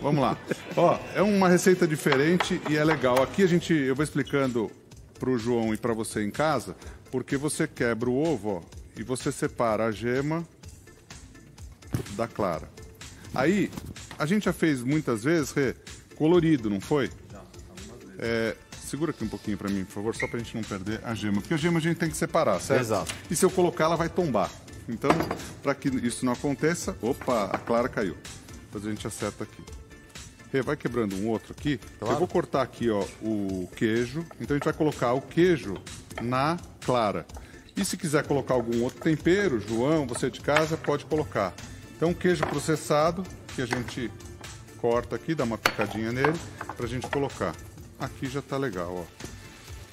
vamos lá. Ó, é uma receita diferente e é legal. Aqui a gente, eu vou explicando pro João e para você em casa, porque você quebra o ovo, ó, e você separa a gema da clara. Aí, a gente já fez muitas vezes, Rê, colorido, não foi? É, segura aqui um pouquinho para mim, por favor, só pra gente não perder a gema. Porque a gema a gente tem que separar, certo? Exato. E se eu colocar, ela vai tombar. Então, para que isso não aconteça... Opa, a clara caiu. Depois a gente acerta aqui. Rê, vai quebrando um outro aqui. Eu vou cortar aqui, ó, o queijo. Então a gente vai colocar o queijo na clara. E se quiser colocar algum outro tempero, João, você de casa, pode colocar. Então, queijo processado, que a gente corta aqui, dá uma picadinha nele, pra gente colocar. Aqui já tá legal, ó.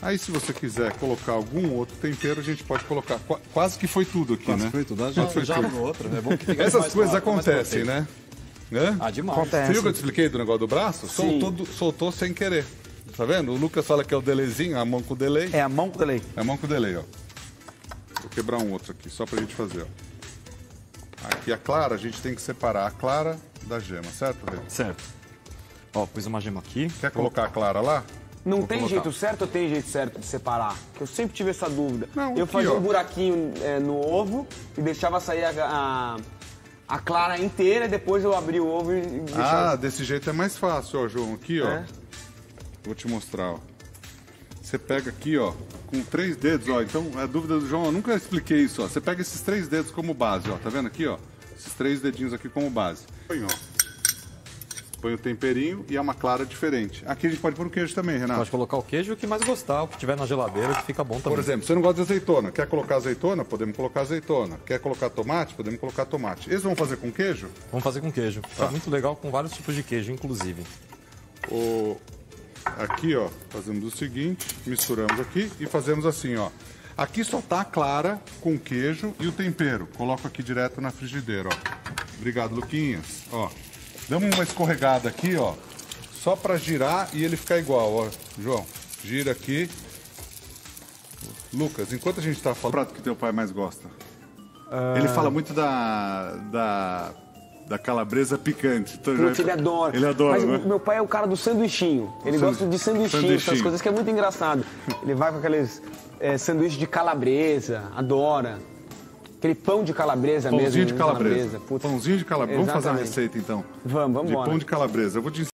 Aí, se você quiser colocar algum outro tempero, a gente pode colocar. Qua- quase que foi tudo aqui, né? Foi tudo. Já, Quase foi já tudo. no outro. É bom que Essas coisas claro, acontecem, perfeito. Né? Ah, demais. Você viu que eu te expliquei do negócio do braço? Sim. Soltou, do- soltou sem querer. Tá vendo? O Lucas fala que é o delayzinho, a mão com o delay. É a mão com delay. É a mão com delay, ó. Vou quebrar um outro aqui, só pra gente fazer, ó. Aqui a clara, a gente tem que separar a clara da gema, certo, Rê? Certo. Ó, pus uma gema aqui. Quer colocar a clara lá? Não Vou tem colocar. jeito certo ou tem jeito certo de separar? Que eu sempre tive essa dúvida. Não, eu aqui, fazia ó. um buraquinho é, no ovo e deixava sair a, a, a clara inteira, depois eu abria o ovo e e Ah, desse jeito é mais fácil, ó, João. Aqui, ó. É? Vou te mostrar, ó. Você pega aqui, ó, com três dedos, ó. Então, a dúvida do João, eu nunca expliquei isso, ó. Você pega esses três dedos como base, ó. Tá vendo aqui, ó? Esses três dedinhos aqui como base. Põe, ó. Põe o temperinho e é uma clara diferente. Aqui a gente pode pôr o queijo também, Renato. Pode colocar o queijo o que mais gostar, o que tiver na geladeira, que fica bom também. Por exemplo, você não gosta de azeitona. Quer colocar azeitona? Podemos colocar azeitona. Quer colocar tomate? Podemos colocar tomate. Eles vão fazer com queijo? Vamos fazer com queijo. Fica muito legal com vários tipos de queijo, inclusive. O... Aqui, ó, fazemos o seguinte, misturamos aqui e fazemos assim, ó. Aqui só tá a clara com queijo e o tempero. Coloco aqui direto na frigideira, ó. Obrigado, Luquinhas. Ó, damos uma escorregada aqui, ó, só pra girar e ele ficar igual, ó. João, gira aqui. Lucas, enquanto a gente tá falando, prato que teu pai mais gosta? Ele fala muito da, da, da calabresa picante. Então, Putz, já- ele adora. Ele adora, Mas né? meu pai é o cara do sanduichinho. Ele sandu- gosta de sanduichinho, essas sanduichinho. coisas que é muito engraçado. Ele vai com aqueles é, sanduíches de calabresa, adora. Aquele pão de calabresa mesmo. Pãozinho de né, calabresa. Putz. Pãozinho de calabresa. Vamos fazer Exatamente. receita então. Vamos, vamos De embora. pão de calabresa. Eu vou te